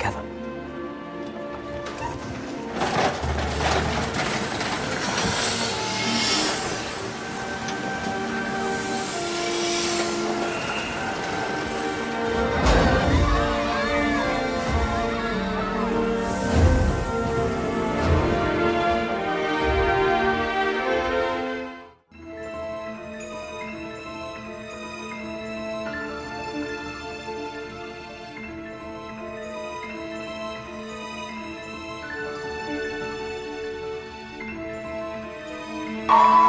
together. Oh.